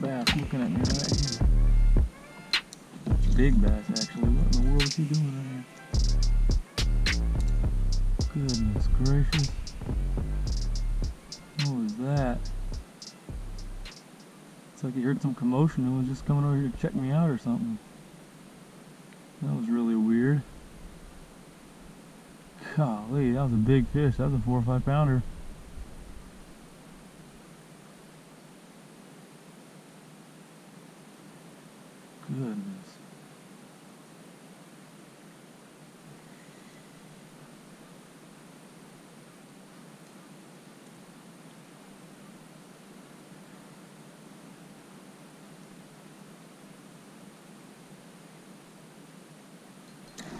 bass looking at me right here. Big bass, actually. What in the world is he doing right here? Goodness gracious. What was that? It's like he heard some commotion and was just coming over here to check me out or something. That was really weird. Golly, that was a big fish. That was a four or five pounder.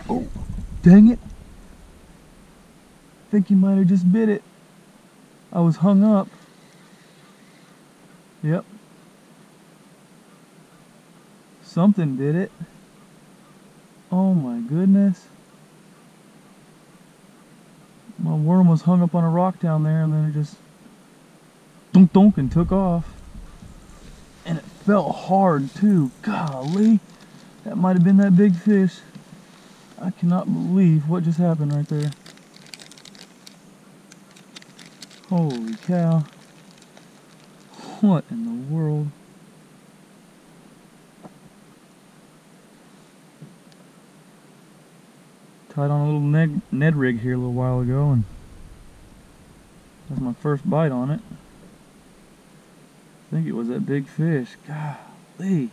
Oh, dang it. I think you might have just bit it. I was hung up. Yep. Something did it. Oh my goodness. My worm was hung up on a rock down there and then it just dunk dunk and took off. And it felt hard too. Golly. That might have been that big fish. I cannot believe what just happened right there. Holy cow. What in the world? Tied on a little Ned, Ned rig here a little while ago and that's my first bite on it. I think it was that big fish. Golly.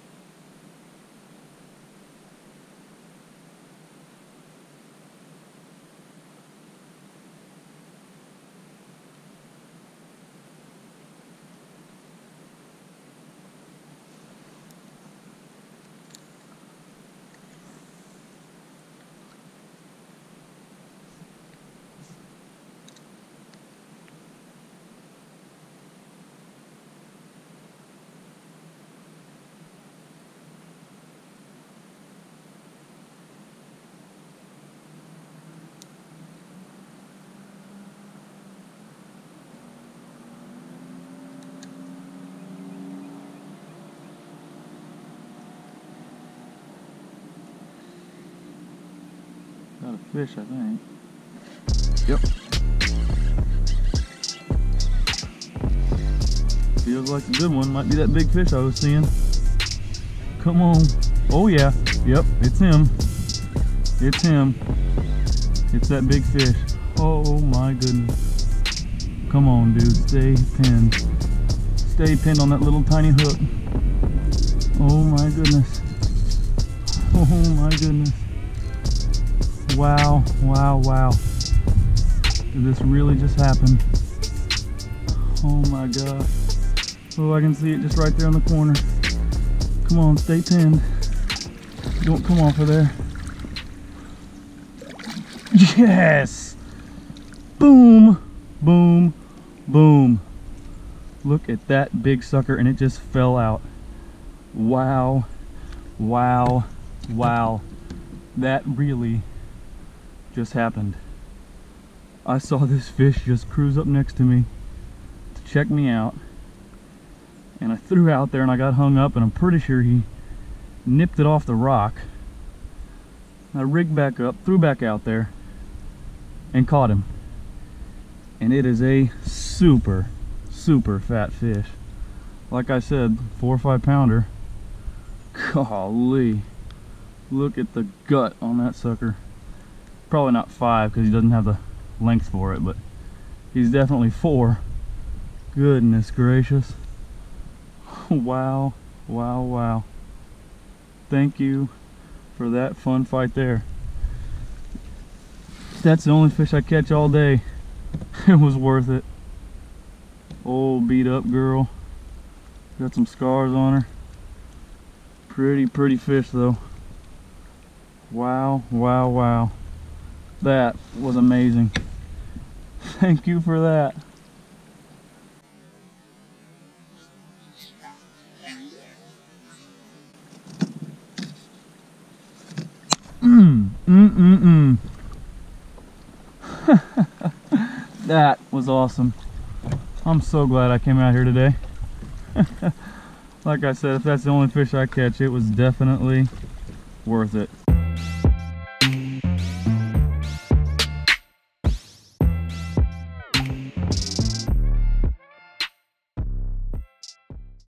Got a fish, I think. Yep. Feels like a good one. Might be that big fish I was seeing. Come on. Oh yeah. Yep, it's him. It's him. It's that big fish. Oh my goodness. Come on, dude. Stay pinned. Stay pinned on that little tiny hook. Oh my goodness. Oh my goodness. Wow, wow, wow. Did this really just happen? Oh my god. Oh, I can see it just right there in the corner. Come on, stay pinned. Don't come off of there. Yes! Boom, boom, boom. Look at that big sucker and it just fell out. Wow, wow, wow. That really just happened. I saw this fish just cruise up next to me to check me out. And I threw out there and I got hung up and I'm pretty sure he nipped it off the rock. I rigged back up, threw back out there and caught him. And it is a super, super fat fish. Like I said, four or five pounder. Golly. Look at the gut on that sucker probably not five because he doesn't have the length for it, but he's definitely four. Goodness gracious. wow, wow, wow. Thank you for that fun fight there. That's the only fish I catch all day. it was worth it. Old beat up girl. Got some scars on her. Pretty, pretty fish though. Wow, wow, wow. That was amazing. Thank you for that. Mmm, mmm, mmm, that was awesome. I'm so glad I came out here today. like I said, if that's the only fish I catch, it was definitely worth it.